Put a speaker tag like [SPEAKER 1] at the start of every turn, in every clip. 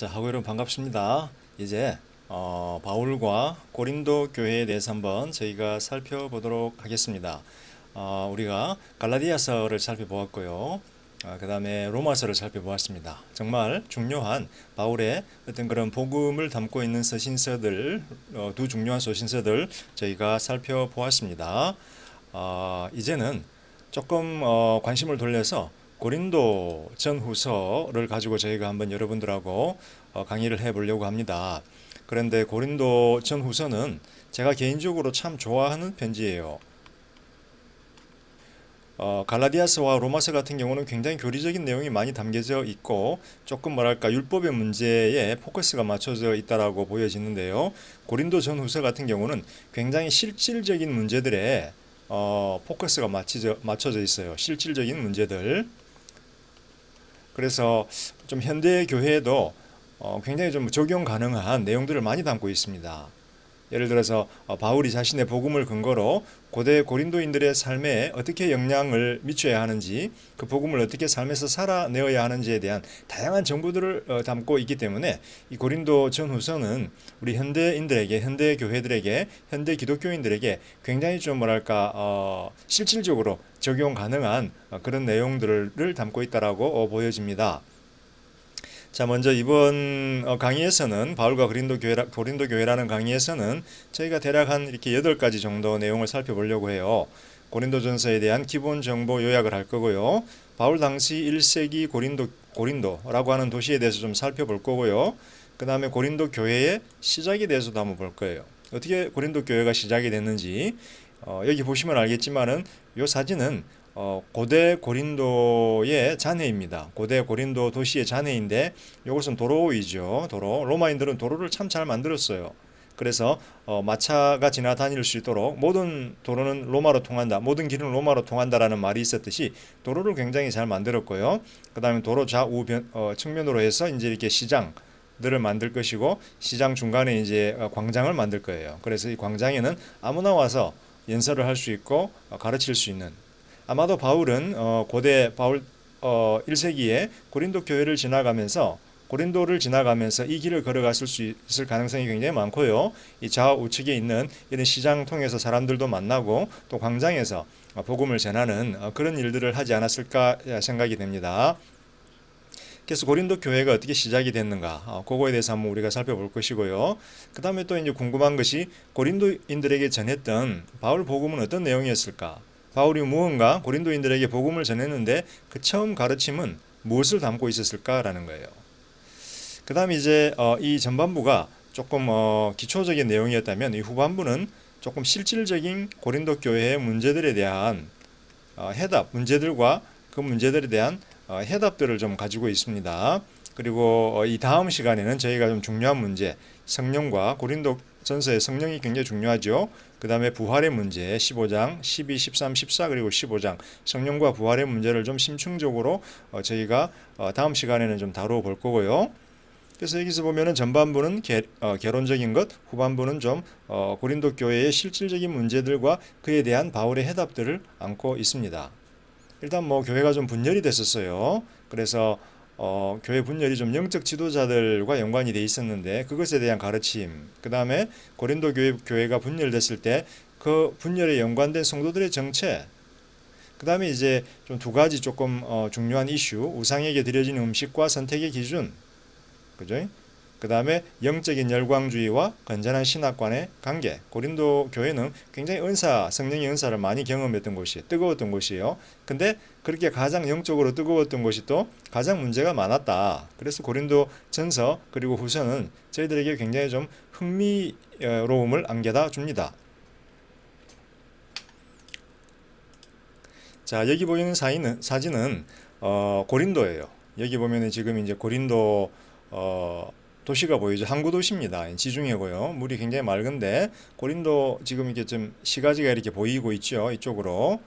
[SPEAKER 1] 자, 하고 여러분 반갑습니다. 이제 어, 바울과 고린도 교회에 대해서 한번 저희가 살펴보도록 하겠습니다. 어, 우리가 갈라디아서를 살펴보았고요. 어, 그 다음에 로마서를 살펴보았습니다. 정말 중요한 바울의 어떤 그런 복음을 담고 있는 서신서들, 어, 두 중요한 서신서들 저희가 살펴보았습니다. 어, 이제는 조금 어, 관심을 돌려서 고린도 전후서를 가지고 저희가 한번 여러분들하고 어, 강의를 해보려고 합니다. 그런데 고린도 전후서는 제가 개인적으로 참 좋아하는 편지예요. 어, 갈라디아서와 로마서 같은 경우는 굉장히 교리적인 내용이 많이 담겨져 있고 조금 뭐랄까 율법의 문제에 포커스가 맞춰져 있다라고 보여지는데요. 고린도 전후서 같은 경우는 굉장히 실질적인 문제들에 어, 포커스가 맞춰져, 맞춰져 있어요. 실질적인 문제들. 그래서 좀 현대 교회에도 어, 굉장히 좀 적용 가능한 내용들을 많이 담고 있습니다. 예를 들어서 어, 바울이 자신의 복음을 근거로 고대 고린도인들의 삶에 어떻게 영향을 미쳐야 하는지 그 복음을 어떻게 삶에서 살아내어야 하는지에 대한 다양한 정보들을 어, 담고 있기 때문에 이 고린도 전후서는 우리 현대인들에게 현대 교회들에게 현대 기독교인들에게 굉장히 좀 뭐랄까 어, 실질적으로 적용 가능한 어, 그런 내용들을 담고 있다라고 어, 보여집니다. 자, 먼저 이번 어, 강의에서는 바울과 고린도 교회라, 고린도 교회라는 강의에서는 저희가 대략 한 이렇게 여덟 가지 정도 내용을 살펴보려고 해요. 고린도전서에 대한 기본 정보 요약을 할 거고요. 바울 당시 1세기 고린도 고린도라고 하는 도시에 대해서 좀 살펴볼 거고요. 그 다음에 고린도 교회의 시작에 대해서도 한번 볼 거예요. 어떻게 고린도 교회가 시작이 됐는지 어, 여기 보시면 알겠지만은 이 사진은 어, 고대 고린도의 잔해입니다. 고대 고린도 도시의 잔해인데 이것은 도로이죠. 도로. 로마인들은 도로를 참 잘 만들었어요. 그래서 어, 마차가 지나다닐 수 있도록 모든 도로는 로마로 통한다. 모든 길은 로마로 통한다라는 말이 있었듯이 도로를 굉장히 잘 만들었고요. 그 다음에 도로 좌우 변, 어, 측면으로 해서 이제 이렇게 시장 들을 만들 것이고 시장 중간에 이제 어, 광장을 만들 거예요. 그래서 이 광장에는 아무나 와서 연설을 할 수 있고 어, 가르칠 수 있는 아마도 바울은 어, 고대 바울 어, 1세기에 고린도 교회를 지나가면서 고린도를 지나가면서 이 길을 걸어갔을 수 있을 가능성이 굉장히 많고요. 이 좌우측에 있는 이런 시장 통해서 사람들도 만나고 또 광장에서 복음을 전하는 어, 그런 일들을 하지 않았을까 생각이 됩니다. 그래서 고린도 교회가 어떻게 시작이 됐는가, 어, 그거에 대해서 한번 우리가 살펴볼 것이고요. 그 다음에 또 이제 궁금한 것이 고린도인들에게 전했던 바울 복음은 어떤 내용이었을까? 바울이 무언가 고린도인들에게 복음을 전했는데 그 처음 가르침은 무엇을 담고 있었을까라는 거예요. 그 다음 이제 어, 이 전반부가 조금 어, 기초적인 내용이었다면 이 후반부는 조금 실질적인 고린도 교회의 문제들에 대한 어, 해답, 문제들과 그 문제들에 대한 어, 해답들을 좀 가지고 있습니다. 그리고 어, 이 다음 시간에는 저희가 좀 중요한 문제, 성령과 고린도 전서의 성령이 굉장히 중요하죠. 그 다음에 부활의 문제 15장, 12, 13, 14 그리고 15장 성령과 부활의 문제를 좀 심층적으로 어, 저희가 어, 다음 시간에는 좀 다루어 볼 거고요. 그래서 여기서 보면은 전반부는 개, 어, 개론적인 것, 후반부는 좀 어, 고린도 교회의 실질적인 문제들과 그에 대한 바울의 해답들을 안고 있습니다. 일단 뭐 교회가 좀 분열이 됐었어요. 그래서 어, 교회 분열이 좀 영적 지도자들과 연관이 돼 있었는데 그것에 대한 가르침, 그 다음에 고린도 교회, 교회가 분열됐을 때 그 분열에 연관된 성도들의 정체, 그 다음에 이제 좀 두 가지 조금 어, 중요한 이슈, 우상에게 드려지는 음식과 선택의 기준, 그죠? 그 다음에 영적인 열광주의와 건전한 신학관의 관계. 고린도 교회는 굉장히 은사, 성령의 은사를 많이 경험했던 곳이 뜨거웠던 곳이에요. 근데 그렇게 가장 영적으로 뜨거웠던 곳이 또 가장 문제가 많았다. 그래서 고린도 전서 그리고 후서는 저희들에게 굉장히 좀 흥미로움을 안겨다 줍니다. 자, 여기 보이는 사진은, 사진은 어, 고린도예요. 여기 보면은 지금 이제 고린도 어, 도시가 보이죠. 항구 도시입니다. 지중해고요. 물이 굉장히 맑은데 고린도 지금 이게 좀 시가지가 이렇게 보이고 있죠. 이쪽으로.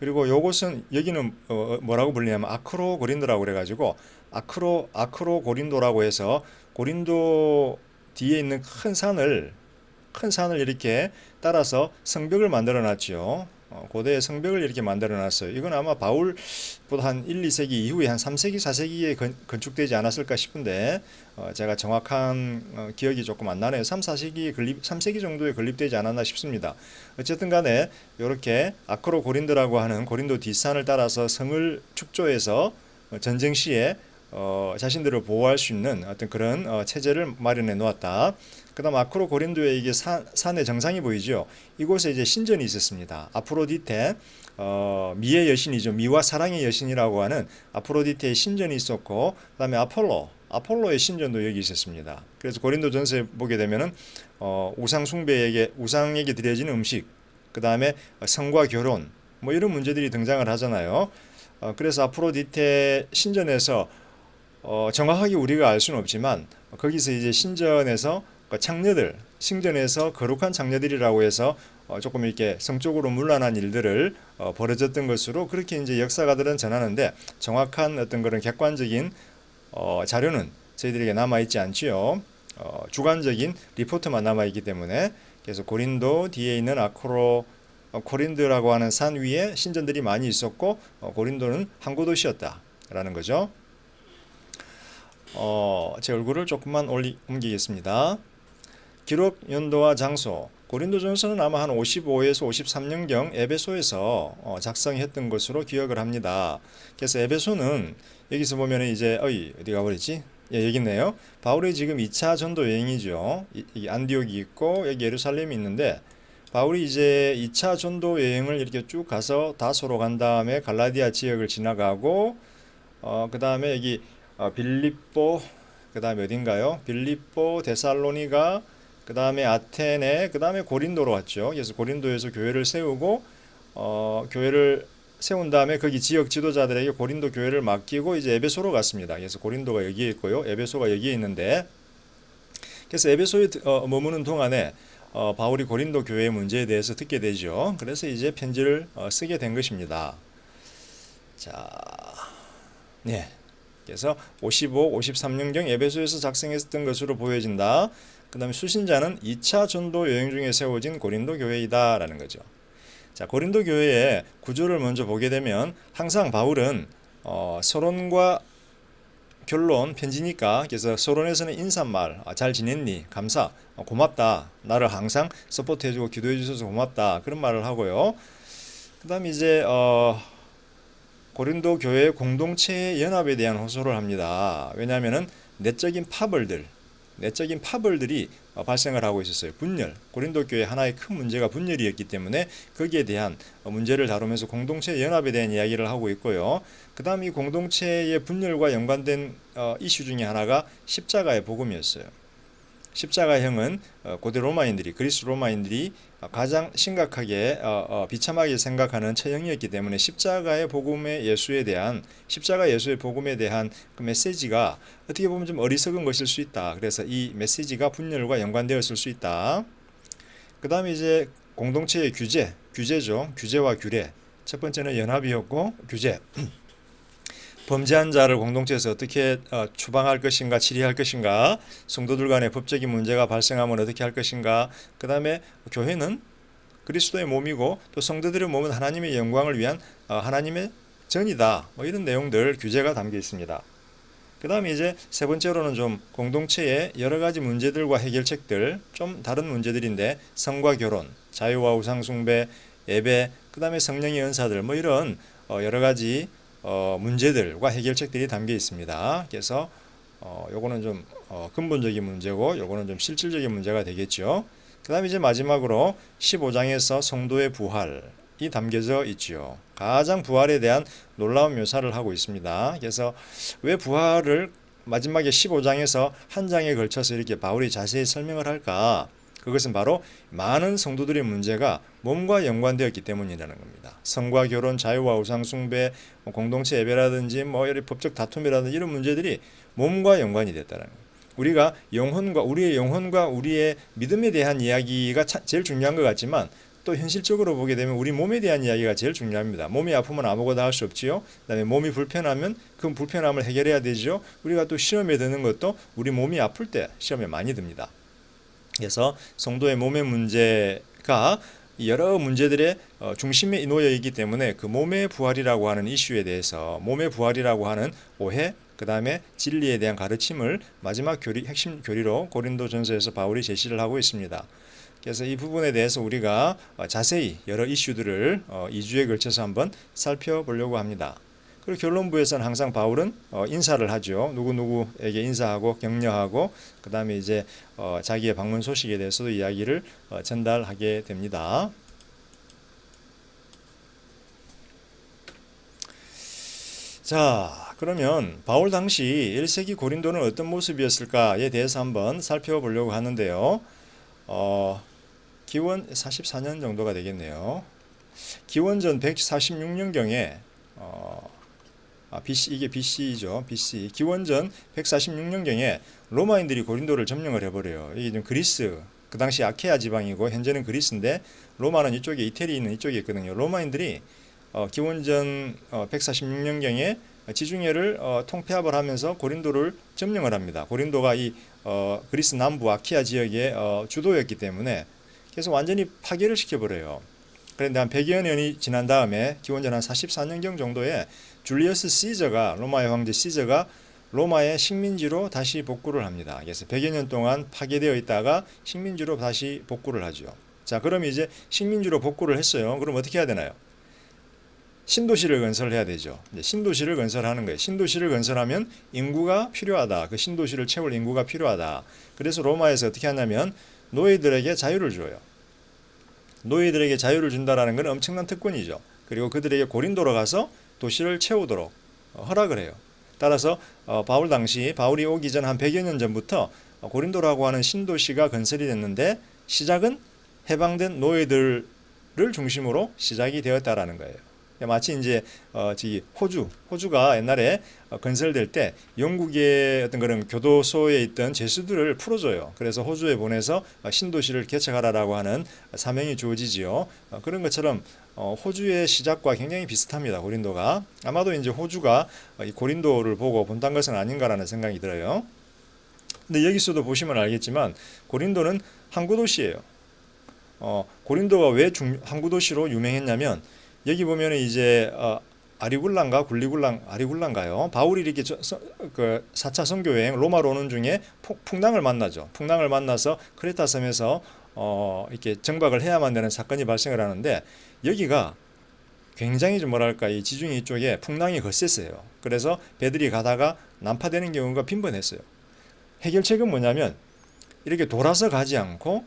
[SPEAKER 1] 그리고 요것은 여기는 어 뭐라고 불리냐면 아크로 고린도라고 그래가지고 아크로 아크로 고린도라고 해서 고린도 뒤에 있는 큰 산을 큰 산을 이렇게 따라서 성벽을 만들어. 어, 고대의 성벽을 이렇게 만들어 놨어요. 이건 아마 바울보다 한 1, 2세기 이후에 한 3세기, 4세기에 건, 건축되지 않았을까 싶은데 어, 제가 정확한 어, 기억이 조금 안 나네요. 3, 4세기 건립, 3세기 정도에 건립되지 않았나 싶습니다. 어쨌든 간에 이렇게 아크로 고린도라고 하는 고린도 뒷산을 따라서 성을 축조해서 어, 전쟁 시에 어, 자신들을 보호할 수 있는 어떤 그런 어, 체제를 마련해 놓았다. 그다음 아크로 고린도에 이게 산, 산의 정상이 보이죠. 이곳에 이제 신전이 있었습니다. 아프로디테 어, 미의 여신이죠. 미와 사랑의 여신이라고 하는 아프로디테의 신전이 있었고 그다음에 아폴로 아폴로의 신전도 여기 있었습니다. 그래서 고린도 전서에 보게 되면은 어, 우상 숭배에게 우상에게 드려진 음식, 그 다음에 성과 결혼 뭐 이런 문제들이 등장을 하잖아요. 어, 그래서 아프로디테 신전에서 어, 정확하게 우리가 알 수는 없지만 거기서 이제 신전에서 그 창녀들 신전에서 거룩한 창녀들이라고 해서 어, 조금 이렇게 성적으로 문란한 일들을 어, 벌어졌던 것으로 그렇게 이제 역사가들은 전하는데 정확한 어떤 그런 객관적인 어, 자료는 저희들에게 남아 있지 않지요. 어, 주관적인 리포트만 남아 있기 때문에 그래서 고린도 뒤에 있는 아크로 어, 코린도라고 하는 산 위에 신전들이 많이 있었고 어, 고린도는 항구 도시였다라는 거죠. 어, 제 얼굴을 조금만 올리, 옮기겠습니다. 기록 연도와 장소 고린도전서는 아마 한 55에서 53년경 에베소에서 어, 작성했던 것으로 기억을 합니다. 그래서 에베소는 여기서 보면 이제 어이 어디 가버리지? 예, 여기 있네요. 바울이 지금 2차 전도 여행이죠. 이, 이 안디옥이 있고 여기 예루살렘이 있는데 바울이 이제 2차 전도 여행을 이렇게 쭉 가서 다소로 간 다음에 갈라디아 지역을 지나가고 어, 그 다음에 여기 어, 빌립보 그 다음에 어딘가요? 빌립보 데살로니가 그 다음에 아테네, 그 다음에 고린도로 왔죠. 그래서 고린도에서 교회를 세우고 어, 교회를 세운 다음에 거기 지역 지도자들에게 고린도 교회를 맡기고 이제 에베소로 갔습니다. 그래서 고린도가 여기에 있고요. 에베소가 여기에 있는데 그래서 에베소에 어, 머무는 동안에 어, 바울이 고린도 교회의 문제에 대해서 듣게 되죠. 그래서 이제 편지를 어, 쓰게 된 것입니다. 자, 네. 그래서 55, 53년경 에베소에서 작성했던 것으로 보여진다. 그 다음에 수신자는 2차 전도 여행 중에 세워진 고린도 교회이다 라는 거죠. 자, 고린도 교회의 구조를 먼저 보게 되면 항상 바울은 어, 서론과 결론 편지니까 그래서 서론에서는 인사말 아, 잘 지냈니 감사 어, 고맙다 나를 항상 서포트해주고 기도해주셔서 고맙다 그런 말을 하고요. 그 다음에 이제 어, 고린도 교회 공동체의 연합에 대한 호소를 합니다. 왜냐하면은 내적인 파벌들 내적인 파벌들이 어, 발생을 하고 있었어요. 분열. 고린도 교회 하나의 큰 문제가 분열이었기 때문에 거기에 대한 어, 문제를 다루면서 공동체 연합에 대한 이야기를 하고 있고요. 그 다음 이 공동체의 분열과 연관된 어, 이슈 중에 하나가 십자가의 복음이었어요. 십자가형은 고대 로마인들이 그리스 로마인들이 가장 심각하게 어, 어, 비참하게 생각하는 처형이었기 때문에 십자가의 복음의 예수에 대한 십자가 예수의 복음에 대한 그 메시지가 어떻게 보면 좀 어리석은 것일 수 있다. 그래서 이 메시지가 분열과 연관되었을 수 있다. 그 다음에 이제 공동체의 규제, 규제죠. 규제와 규례. 첫 번째는 연합이었고 규제. 범죄한 자를 공동체에서 어떻게 어, 추방할 것인가 치리할 것인가 성도들 간의 법적인 문제가 발생하면 어떻게 할 것인가 그 다음에 교회는 그리스도의 몸이고 또 성도들의 몸은 하나님의 영광을 위한 어, 하나님의 전이다. 뭐 이런 내용들 규제가 담겨 있습니다. 그 다음에 이제 세 번째로는 좀 공동체의 여러 가지 문제들과 해결책들 좀 다른 문제들인데 성과 결혼 자유와 우상숭배 예배 그 다음에 성령의 은사들 뭐 이런 어, 여러 가지 어, 문제들과 해결책들이 담겨 있습니다. 그래서 어, 요거는 좀 어, 근본적인 문제고 요거는 좀 실질적인 문제가 되겠죠. 그 다음에 이제 마지막으로 15장에서 성도의 부활이 담겨져 있지요. 가장 부활에 대한 놀라운 묘사를 하고 있습니다. 그래서 왜 부활을 마지막에 15장에서 한 장에 걸쳐서 이렇게 바울이 자세히 설명을 할까? 그것은 바로 많은 성도들의 문제가 몸과 연관되었기 때문이라는 겁니다. 성과 결혼, 자유와 우상 숭배, 뭐 공동체 예배라든지 뭐 이런 법적 다툼이라든지 이런 문제들이 몸과 연관이 됐다는 거예요. 우리가 영혼과 우리의 영혼과 우리의 믿음에 대한 이야기가 제일 중요한 것 같지만 또 현실적으로 보게 되면 우리 몸에 대한 이야기가 제일 중요합니다. 몸이 아프면 아무것도 할수 없지요. 그다음에 몸이 불편하면 그 불편함을 해결해야 되죠. 우리가 또 시험에 드는 것도 우리 몸이 아플 때 시험에 많이 듭니다. 그래서 성도의 몸의 문제가 이 여러 문제들의 어, 중심에 놓여 있기 때문에 그 몸의 부활이라고 하는 이슈에 대해서 몸의 부활이라고 하는 오해 그 다음에 진리에 대한 가르침을 마지막 교리, 핵심 교리로 고린도전서에서 바울이 제시를 하고 있습니다. 그래서 이 부분에 대해서 우리가 어, 자세히 여러 이슈들을 2주에 어, 걸쳐서 한번 살펴보려고 합니다. 그리고 결론부에서는 항상 바울은 어, 인사를 하죠. 누구 누구에게 인사하고 격려하고 그 다음에 이제 어, 자기의 방문 소식에 대해서도 이야기를 어, 전달하게 됩니다. 자, 그러면 바울 당시 1세기 고린도는 어떤 모습이었을까에 대해서 한번 살펴보려고 하는데요. 어, 기원 44년 정도가 되겠네요. 기원전 146년경에 어, 아, BC 이게 BC죠. BC 기원전 146년경에 로마인들이 고린도를 점령을 해버려요. 이게 좀 그리스 그 당시 아케아 지방이고 현재는 그리스인데 로마는 이쪽에 이태리 있는 이쪽에 있거든요. 로마인들이 어, 기원전 어, 146년경에 지중해를 어, 통폐합을 하면서 고린도를 점령을 합니다. 고린도가 이 어, 그리스 남부 아키아 지역의 어, 주도였기 때문에 그래서 완전히 파괴를 시켜버려요. 그런데 한 100여 년이 지난 다음에 기원전 한 44년경 정도에 줄리어스 시저가 로마의 황제 시저가 로마의 식민지로 다시 복구를 합니다. 그래서 100여 년 동안 파괴되어 있다가 식민지로 다시 복구를 하죠. 자, 그럼 이제 식민지로 복구를 했어요. 그럼 어떻게 해야 되나요? 신도시를 건설해야 되죠. 신도시를 건설하는 거예요. 신도시를 건설하면 인구가 필요하다. 그 신도시를 채울 인구가 필요하다. 그래서 로마에서 어떻게 하냐면 노예들에게 자유를 줘요. 노예들에게 자유를 준다라는 건 엄청난 특권이죠. 그리고 그들에게 고린도로 가서 도시를 채우도록 어, 허락을 해요. 따라서 어, 바울 당시 바울이 오기 전 한 100여 년 전부터 고린도라고 하는 신도시가 건설이 됐는데 시작은 해방된 노예들을 중심으로 시작이 되었다라는 거예요. 마치 이제 어, 지 호주 호주가 옛날에 어, 건설될 때 영국의 어떤 그런 교도소에 있던 죄수들을 풀어줘요. 그래서 호주에 보내서 어, 신도시를 개척하라라고 하는 사명이 주어지지요. 어, 그런 것처럼 어, 호주의 시작과 굉장히 비슷합니다. 고린도가 아마도 이제 호주가 어, 이 고린도를 보고 본단 것은 아닌가라는 생각이 들어요. 근데 여기서도 보시면 알겠지만 고린도는 항구 도시예요. 어, 고린도가 왜 중, 항구 도시로 유명했냐면 여기 보면 이제 어, 아리굴란가 굴리굴란 아리굴란가요. 바울이 이렇게 저, 서, 그 4차 선교 여행 로마로 오는 중에 풍, 풍랑을 만나죠. 풍랑을 만나서 크레타 섬에서 어, 이렇게 정박을 해야만 되는 사건이 발생을 하는데 여기가 굉장히 좀 뭐랄까 이 지중해 쪽에 풍랑이 거셌어요. 그래서 배들이 가다가 난파되는 경우가 빈번했어요. 해결책은 뭐냐면 이렇게 돌아서 가지 않고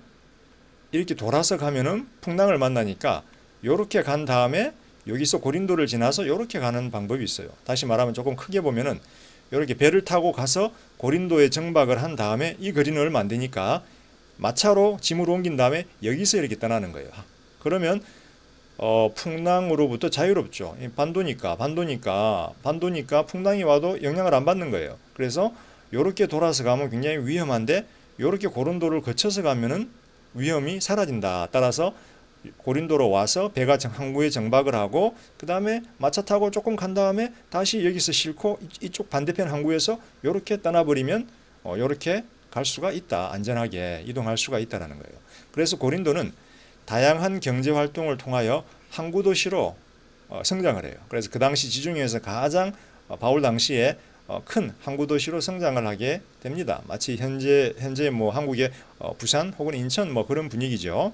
[SPEAKER 1] 이렇게 돌아서 가면은 풍랑을 만나니까 요렇게 간 다음에 여기서 고린도를 지나서 요렇게 가는 방법이 있어요. 다시 말하면 조금 크게 보면은 이렇게 배를 타고 가서 고린도에 정박을 한 다음에 이안 되니까 마차로 짐을 옮긴 다음에 여기서 이렇게 떠나는 거예요. 그러면 어, 풍랑으로부터 자유롭죠. 반도니까, 반도니까, 반도니까 풍랑이 와도 영향을 안 받는 거예요. 그래서 이렇게 돌아서 가면 굉장히 위험한데 이렇게 고른도를 거쳐서 가면은 위험이 사라진다. 따라서 고린도로 와서 배가 항구에 정박을 하고 그 다음에 마차 타고 조금 간 다음에 다시 여기서 싣고 이쪽 반대편 항구에서 이렇게 떠나버리면 어, 이렇게 갈 수가 있다. 안전하게 이동할 수가 있다라는 거예요. 그래서 고린도는 다양한 경제 활동을 통하여 항구 도시로 어, 성장을 해요. 그래서 그 당시 지중해에서 가장 어, 바울 당시에 어, 큰 항구 도시로 성장을 하게 됩니다. 마치 현재 현재 뭐 한국의 어, 부산 혹은 인천 뭐 그런 분위기죠.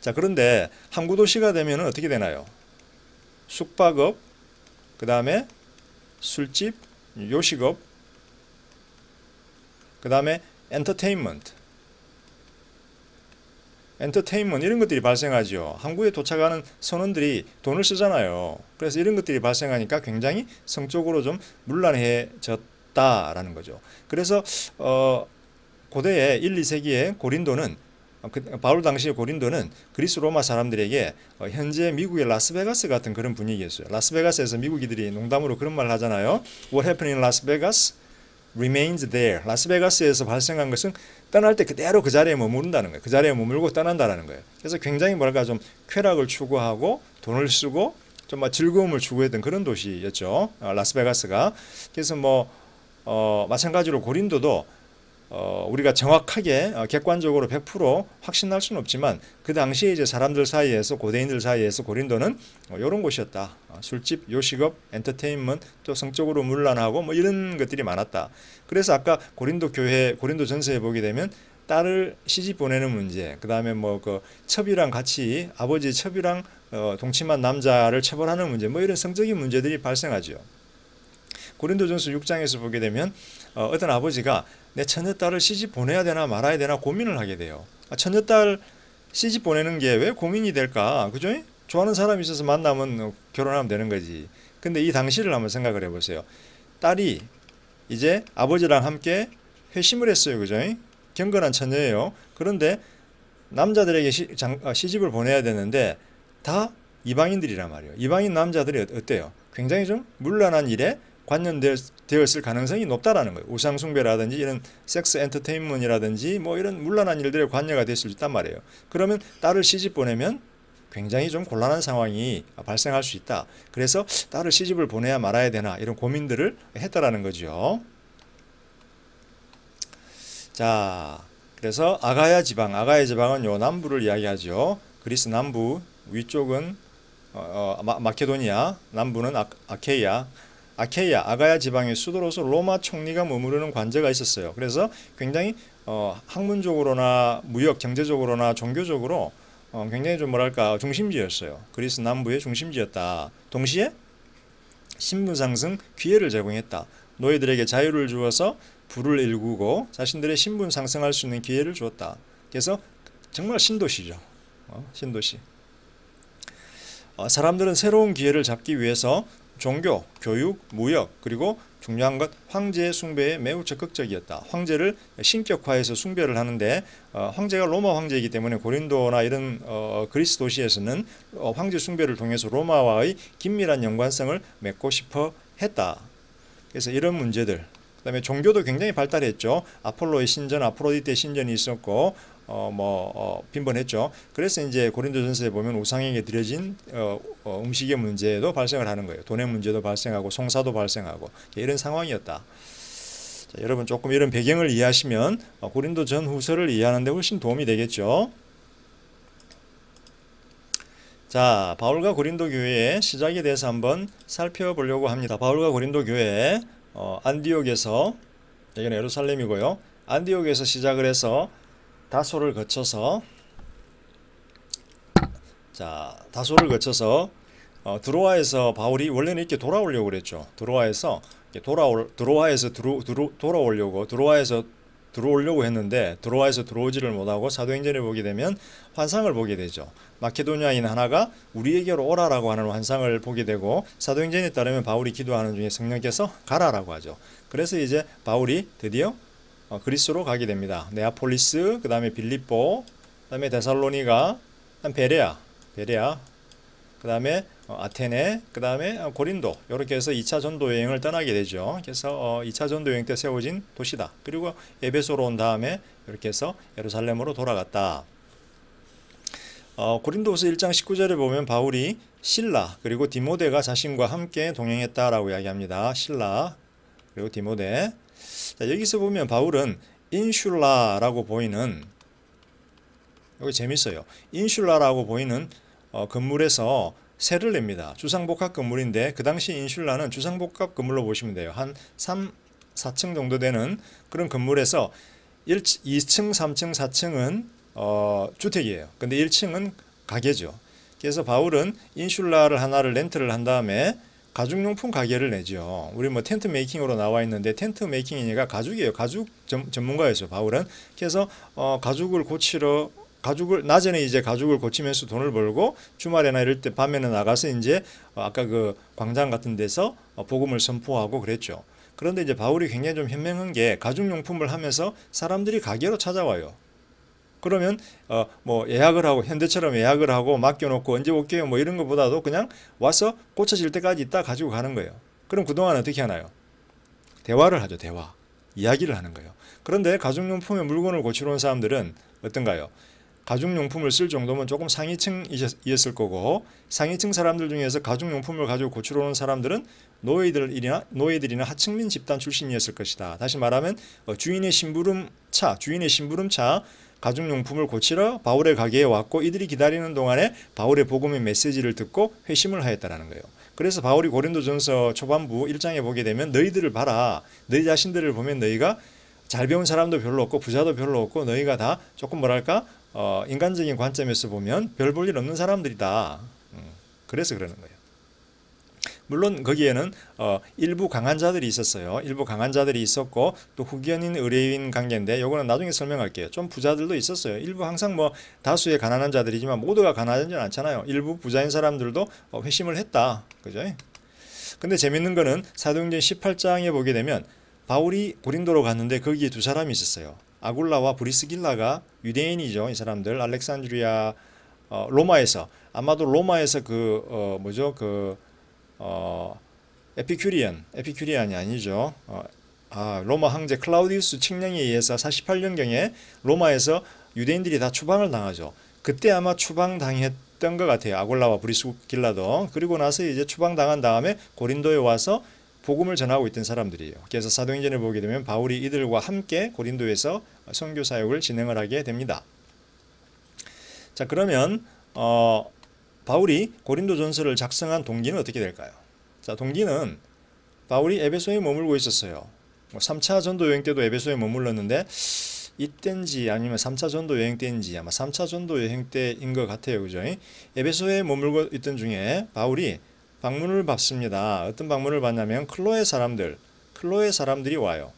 [SPEAKER 1] 자, 그런데 항구 도시가 되면 어떻게 되나요? 숙박업, 그 다음에 술집, 요식업, 그 다음에 엔터테인먼트, 엔터테인먼트 이런 것들이 발생하죠. 항구에 도착하는 선원들이 돈을 쓰잖아요. 그래서 이런 것들이 발생하니까 굉장히 성적으로 좀 문란해졌다라는 거죠. 그래서 어 고대에 1, 2세기에 고린도는 그, 바울 당시 고린도는 그리스 로마 사람들에게 어, 현재 미국의 라스베가스 같은 그런 분위기였어요. 라스베가스에서 미국이들이 농담으로 그런 말을 하잖아요. What happened in Las Vegas remains there. 라스베가스에서 발생한 것은 떠날 때 그대로 그 자리에 머무른다는 거예요. 그 자리에 머물고 떠난다는 거예요. 그래서 굉장히 뭐랄까 좀 쾌락을 추구하고 돈을 쓰고 좀 즐거움을 추구했던 그런 도시였죠. 어, 라스베가스가. 그래서 뭐 어, 마찬가지로 고린도도 어, 우리가 정확하게 어, 객관적으로 100% 확신할 수는 없지만 그 당시에 이제 사람들 사이에서 고대인들 사이에서 고린도는 어, 이런 곳이었다. 어, 술집, 요식업, 엔터테인먼트, 또 성적으로 문란하고 뭐 이런 것들이 많았다. 그래서 아까 고린도 교회, 고린도 전서에 보게 되면 딸을 시집 보내는 문제, 그 다음에 뭐 그 첩이랑 같이 아버지 첩이랑 어, 동침한 남자를 처벌하는 문제, 뭐 이런 성적인 문제들이 발생하죠. 고린도전서 6장에서 보게 되면 어, 어떤 아버지가 내 처녀딸을 시집 보내야 되나 말아야 되나 고민을 하게 돼요. 아, 처녀딸 시집 보내는 게 왜 고민이 될까? 그죠? 좋아하는 사람이 있어서 만나면 결혼하면 되는 거지. 근데 이 당시를 한번 생각을 해보세요. 딸이 이제 아버지랑 함께 회심을 했어요. 그죠? 경건한 처녀예요. 그런데 남자들에게 시, 장, 아, 시집을 보내야 되는데 다 이방인들이란 말이에요. 이방인 남자들이 어때요? 굉장히 좀 물란한 일에 관련되었을 가능성이 높다라는 거예요. 우상숭배라든지 이런 섹스 엔터테인먼트라든지 뭐 이런 물란한 일들에 관여가 될 수 있단 말이에요. 그러면 딸을 시집 보내면 굉장히 좀 곤란한 상황이 발생할 수 있다. 그래서 딸을 시집을 보내야 말아야 되나 이런 고민들을 했다라는 거죠. 자, 그래서 아가야 지방, 아가야 지방은 요 남부를 이야기하죠. 그리스 남부, 위쪽은 어, 어, 마케도니아, 남부는 아, 아케이아, 아케이아, 아가야 지방의 수도로서 로마 총리가 머무르는 관제가 있었어요. 그래서 굉장히 어, 학문적으로나 무역, 경제적으로나 종교적으로 어, 굉장히 좀 뭐랄까 중심지였어요. 그리스 남부의 중심지였다. 동시에 신분 상승 기회를 제공했다. 노예들에게 자유를 주어서 부를 일구고 자신들의 신분 상승할 수 있는 기회를 주었다. 그래서 정말 신도시죠. 어, 신도시. 어, 사람들은 새로운 기회를 잡기 위해서 종교, 교육, 무역, 그리고 중요한 것 황제 숭배에 매우 적극적이었다. 황제를 신격화해서 숭배를 하는데 어, 황제가 로마 황제이기 때문에 고린도나 이런 어, 그리스 도시에서는 어, 황제 숭배를 통해서 로마와의 긴밀한 연관성을 맺고 싶어 했다. 그래서 이런 문제들 그 다음에 종교도 굉장히 발달했죠. 아폴로의 신전, 아프로디테 신전이 있었고 어 뭐 어, 빈번했죠. 그래서 이제 고린도전서에 보면 우상에게 드려진 어, 어, 음식의 문제도 발생을 하는 거예요. 돈의 문제도 발생하고 송사도 발생하고 이런 상황이었다. 자, 여러분 조금 이런 배경을 이해하시면 어, 고린도 전 후서를 이해하는데 훨씬 도움이 되겠죠. 자, 바울과 고린도 교회의 시작에 대해서 한번 살펴보려고 합니다. 바울과 고린도 교회 어, 안디옥에서 여기는 예루살렘이고요. 안디옥에서 시작을 해서 다소를 거쳐서 자 다소를 거쳐서 어, 드로아에서 바울이 원래는 이렇게 돌아오려고 그랬죠. 드로아에서 돌아올 드로아에서 들어, 들어, 돌아오려고 드로아에서 들어오려고 했는데 드로아에서 들어오지를 못하고 사도행전에 보게 되면 환상을 보게 되죠. 마케도니아인 하나가 우리에게로 오라라고 하는 환상을 보게 되고 사도행전에 따르면 바울이 기도하는 중에 성령께서 가라라고 하죠. 그래서 이제 바울이 드디어 어, 그리스로 가게 됩니다. 네아폴리스, 그 다음에 빌립보, 그 다음에 데살로니가, 베레아, 베레아, 그 다음에 어, 아테네, 그 다음에 어, 고린도 이렇게 해서 2차 전도 여행을 떠나게 되죠. 그래서 2차 전도 여행 때 세워진 도시다. 그리고 에베소로 온 다음에 이렇게 해서 예루살렘으로 돌아갔다. 어, 고린도후서 1장 19절에 보면 바울이 신라 그리고 디모데가 자신과 함께 동행했다라고 이야기합니다. 신라 그리고 디모데 자, 여기서 보면 바울은 인슐라라고 보이는 여기 재밌어요. 인슐라라고 보이는 어, 건물에서 세를 냅니다. 주상복합 건물인데 그 당시 인슐라는 주상복합 건물로 보시면 돼요. 한 3, 4층 정도 되는 그런 건물에서 1, 2층, 3층, 4층은 어, 주택이에요. 근데 1층은 가게죠. 그래서 바울은 인슐라를 하나를 렌트를 한 다음에 가죽용품 가게를 내죠. 우리 뭐 텐트 메이킹으로 나와 있는데 텐트 메이킹이니까 가죽이에요. 가죽 전, 전문가였어요. 바울은. 그래서 어, 가죽을 고치러 가죽을 낮에는 이제 가죽을 고치면서 돈을 벌고 주말에나 이럴 때 밤에는 나가서 이제 어, 아까 그 광장 같은 데서 어, 복음을 선포하고 그랬죠. 그런데 이제 바울이 굉장히 좀 현명한 게 가죽 용품을 하면서 사람들이 가게로 찾아와요. 그러면 어 뭐 예약을 하고 현대처럼 예약을 하고 맡겨놓고 언제 올게요 뭐 이런 것보다도 그냥 와서 고쳐질 때까지 있다 가지고 가는 거예요. 그럼 그동안 어떻게 하나요? 대화를 하죠 대화 이야기를 하는 거예요. 그런데 가죽용품의 물건을 고치러 온 사람들은 어떤가요? 가죽용품을 쓸 정도면 조금 상위층이었을 거고 상위층 사람들 중에서 가죽용품을 가지고 고치러 오는 사람들은 노예들이나 노예들이나 하층민 집단 출신이었을 것이다. 다시 말하면 어, 주인의 심부름 차, 주인의 심부름 차 가죽용품을 고치러 바울의 가게에 왔고 이들이 기다리는 동안에 바울의 복음의 메시지를 듣고 회심을 하였다라는 거예요. 그래서 바울이 고린도전서 초반부 1장에 보게 되면 너희들을 봐라. 너희 자신들을 보면 너희가 잘 배운 사람도 별로 없고 부자도 별로 없고 너희가 다 조금 뭐랄까 어, 인간적인 관점에서 보면 별 볼 일 없는 사람들이다. 음, 그래서 그러는 거예요. 물론 거기에는 어, 일부 강한 자들이 있었어요. 일부 강한 자들이 있었고 또 후견인 의뢰인 관계인데 이거는 나중에 설명할게요. 좀 부자들도 있었어요. 일부 항상 뭐 다수의 가난한 자들이지만 모두가 가난하지 않잖아요. 일부 부자인 사람들도 어, 회심을 했다. 그죠? 근데 재밌는 거는 사도행전 18장에 보게 되면 바울이 고린도로 갔는데 거기에 두 사람이 있었어요. 아굴라와 브리스길라가 유대인이죠. 이 사람들 알렉산드리아 어, 로마에서 아마도 로마에서 그 어, 뭐죠 그 어, 에피큐리안, 에피큐리안이 아니죠. 어, 아, 로마 황제 클라우디우스 칙령에 의해서 48년경에 로마에서 유대인들이 다 추방을 당하죠. 그때 아마 추방당했던 것 같아요. 아골라와 브리스길라도. 그리고 나서 이제 추방당한 다음에 고린도에 와서 복음을 전하고 있던 사람들이에요. 그래서 사도행전을 보게 되면 바울이 이들과 함께 고린도에서 선교 사역을 진행을 하게 됩니다. 자, 그러면 어, 바울이 고린도전서를 작성한 동기는 어떻게 될까요? 자, 동기는 바울이 에베소에 머물고 있었어요. 3차 뭐 전도 여행 때도 에베소에 머물렀는데 이땐지 아니면 3차 전도 여행 때인지 아마 3차 전도 여행 때인 것 같아요. 그죠? 에베소에 머물고 있던 중에 바울이 방문을 받습니다. 어떤 방문을 받냐면 클로에 사람들, 클로에 사람들이 와요.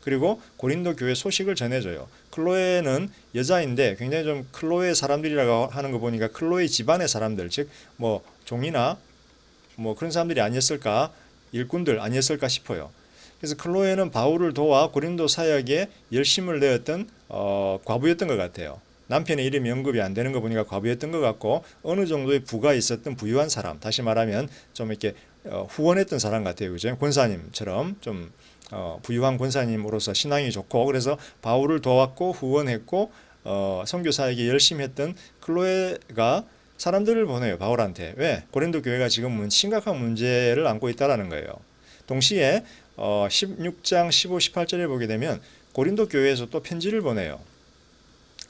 [SPEAKER 1] 그리고 고린도 교회 소식을 전해줘요. 클로에는 여자인데 굉장히 좀 클로에 사람들이라고 하는 거 보니까 클로에 집안의 사람들, 즉 뭐 종이나 뭐 그런 사람들이 아니었을까, 일꾼들 아니었을까 싶어요. 그래서 클로에는 바울을 도와 고린도 사역에 열심을 내었던 어, 과부였던 것 같아요. 남편의 이름이 언급이 안 되는 거 보니까 과부였던 것 같고 어느 정도의 부가 있었던 부유한 사람, 다시 말하면 좀 이렇게 어, 후원했던 사람 같아요, 그죠? 권사님처럼 좀 어, 부유한 권사님으로서 신앙이 좋고 그래서 바울을 도왔고 후원했고 어, 선교 사역에 열심히 했던 클로에가 사람들을 보내요 바울한테 왜 고린도 교회가 지금은 심각한 문제를 안고 있다라는 거예요. 동시에 어, 16장 15, 18절에 보게 되면 고린도 교회에서 또 편지를 보내요.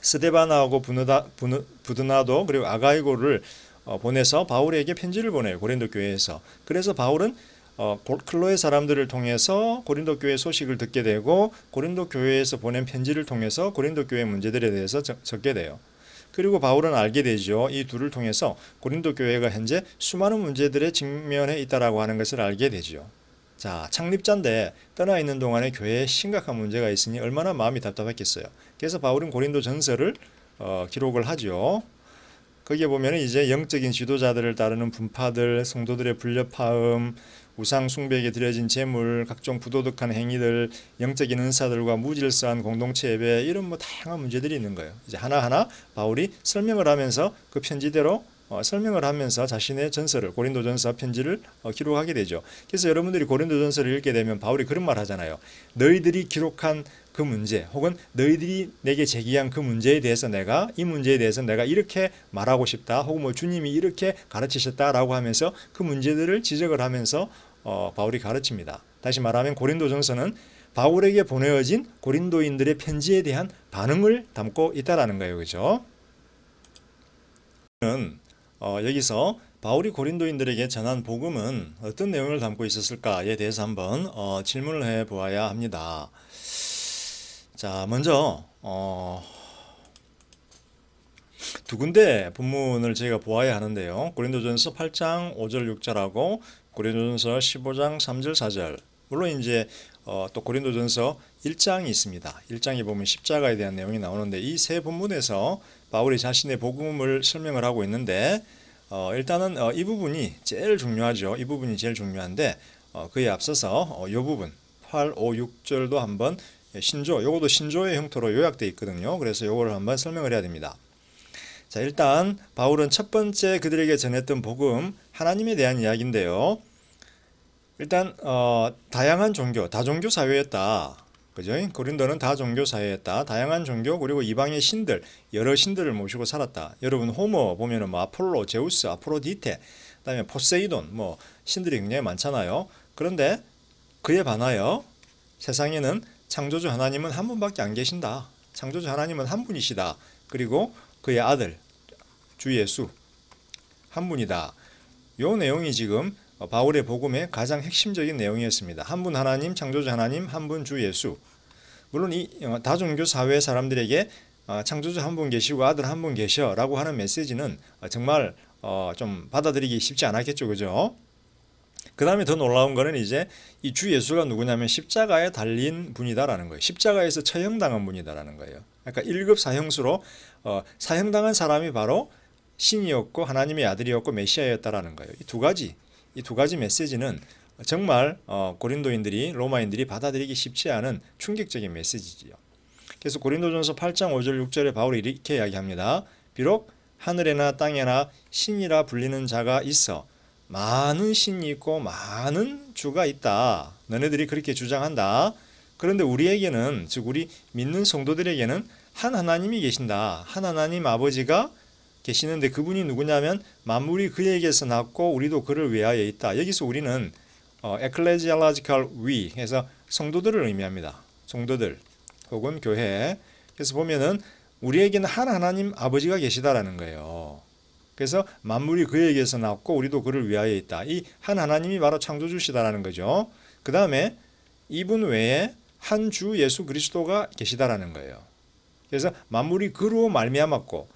[SPEAKER 1] 스데바나하고 부느다, 부느, 부드나도 그리고 아가이고를 어, 보내서 바울에게 편지를 보내요 고린도 교회에서. 그래서 바울은 어, 클로의 사람들을 통해서 고린도 교회 소식을 듣게 되고 고린도 교회에서 보낸 편지를 통해서 고린도 교회 문제들에 대해서 적 게 돼요. 그리고 바울은 알게 되죠. 이 둘을 통해서 고린도 교회가 현재 수많은 문제들에 직면해 있다라고 하는 것을 알게 되죠. 자, 창립자인데 떠나 있는 동안에 교회에 심각한 문제가 있으니 얼마나 마음이 답답했겠어요. 그래서 바울은 고린도 전서를 어, 기록을 하죠. 거기에 보면 이제 영적인 지도자들을 따르는 분파들, 성도들의 불협화음, 우상 숭배에게 드려진 재물, 각종 부도덕한 행위들, 영적인 은사들과 무질서한 공동체 예배 이런 뭐 다양한 문제들이 있는 거예요. 이제 하나하나 바울이 설명을 하면서 그 편지대로 어, 설명을 하면서 자신의 전설을 고린도전서 편지를 어, 기록하게 되죠. 그래서 여러분들이 고린도전서를 읽게 되면 바울이 그런 말 하잖아요. 너희들이 기록한 그 문제 혹은 너희들이 내게 제기한 그 문제에 대해서 내가 이 문제에 대해서 내가 이렇게 말하고 싶다 혹은 뭐 주님이 이렇게 가르치셨다라고 하면서 그 문제들을 지적을 하면서 어, 바울이 가르칩니다. 다시 말하면 고린도전서는 바울에게 보내어진 고린도인들의 편지에 대한 반응을 담고 있다라는 거예요. 그죠? 어, 여기서 바울이 고린도인들에게 전한 복음은 어떤 내용을 담고 있었을까에 대해서 한번 어, 질문을 해 보아야 합니다. 자, 먼저 어, 두 군데 본문을 제가 보아야 하는데요. 고린도전서 8장 5절 6절하고 고린도전서 15장 3절 4절. 물론 이제 어, 또 고린도전서 1장이 있습니다. 1장에 보면 십자가에 대한 내용이 나오는데 이 세 본문에서 바울이 자신의 복음을 설명을 하고 있는데 어, 일단은 어, 이 부분이 제일 중요하죠. 이 부분이 제일 중요한데 어, 그에 앞서서 어, 이 부분 8, 5, 6절도 한번 신조, 요것도 신조의 형태로 요약되어 있거든요. 그래서 요거를 한번 설명을 해야 됩니다. 자, 일단 바울은 첫 번째 그들에게 전했던 복음 하나님에 대한 이야기인데요. 일단 어, 다양한 종교, 다종교 사회였다. 그죠? 고린도는 다 종교 사회였다. 다양한 종교 그리고 이방의 신들 여러 신들을 모시고 살았다. 여러분 호모 보면은 뭐 아폴로, 제우스, 아프로디테, 그다음에 포세이돈 뭐 신들이 굉장히 많잖아요. 그런데 그에 반하여 세상에는 창조주 하나님은 한 분밖에 안 계신다. 창조주 하나님은 한 분이시다. 그리고 그의 아들 주 예수 한 분이다. 요 내용이 지금 바울의 복음의 가장 핵심적인 내용이었습니다. 한 분 하나님, 창조주 하나님, 한 분 주 예수. 물론 이 어, 다종교 사회 사람들에게 어, 창조주 한 분 계시고 아들 한 분 계셔라고 하는 메시지는 어, 정말 좀 받아들이기 쉽지 않았겠죠, 그죠? 그 다음에 더 놀라운 거는 이제 이 주 예수가 누구냐면 십자가에 달린 분이다라는 거예요. 십자가에서 처형당한 분이다라는 거예요. 그러니까 1급 사형수로 사형당한 사람이 바로 신이었고 하나님의 아들이었고 메시아였다라는 거예요. 이 두 가지 이 두 가지 메시지는 정말 어, 고린도인들이 로마인들이 받아들이기 쉽지 않은 충격적인 메시지지요. 그래서 고린도전서 8장 5절 6절에 바울이 이렇게 이야기합니다. 비록 하늘에나 땅에나 신이라 불리는 자가 있어 많은 신이 있고 많은 주가 있다. 너네들이 그렇게 주장한다. 그런데 우리에게는 즉 우리 믿는 성도들에게는 한 하나님이 계신다. 한 하나님 아버지가 계시는데 그분이 누구냐면 만물이 그에게서 났고 우리도 그를 위하여 있다. 여기서 우리는 어, ecclesiological we 해서 성도들을 의미합니다. 성도들 혹은 교회. 그래서 보면은 우리에게는 한 하나님 아버지가 계시다라는 거예요. 그래서 만물이 그에게서 났고 우리도 그를 위하여 있다. 이 한 하나님이 바로 창조주시다라는 거죠. 그 다음에 이분 외에 한 주 예수 그리스도가 계시다라는 거예요. 그래서 만물이 그로 말미암았고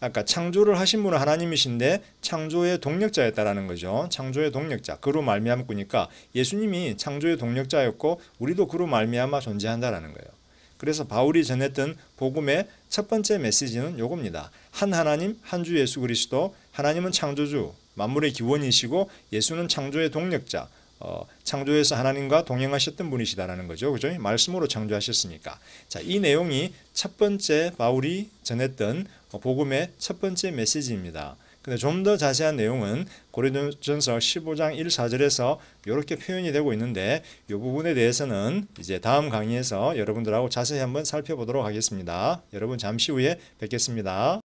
[SPEAKER 1] 아까 창조를 하신 분은 하나님이신데 창조의 동력자였다라는 거죠. 창조의 동력자. 그로 말미암고니까 예수님이 창조의 동력자였고 우리도 그로 말미암아 존재한다라는 거예요. 그래서 바울이 전했던 복음의 첫 번째 메시지는 요겁니다. 한 하나님, 한 주 예수 그리스도, 하나님은 창조주, 만물의 기원이시고 예수는 창조의 동력자, 어, 창조에서 하나님과 동행하셨던 분이시다라는 거죠. 그죠? 말씀으로 창조하셨으니까. 자, 이 내용이 첫 번째 바울이 전했던 복음의 첫 번째 메시지입니다. 근데 좀 더 자세한 내용은 고린도전서 15장 1, 4절에서 이렇게 표현이 되고 있는데 이 부분에 대해서는 이제 다음 강의에서 여러분들하고 자세히 한번 살펴보도록 하겠습니다. 여러분 잠시 후에 뵙겠습니다.